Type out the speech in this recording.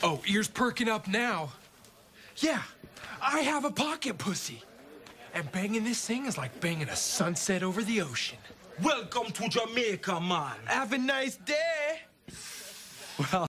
Oh, ears perking up now. Yeah, I have a pocket pussy. And banging this thing is like banging a sunset over the ocean. Welcome to Jamaica, man. Have a nice day. Well,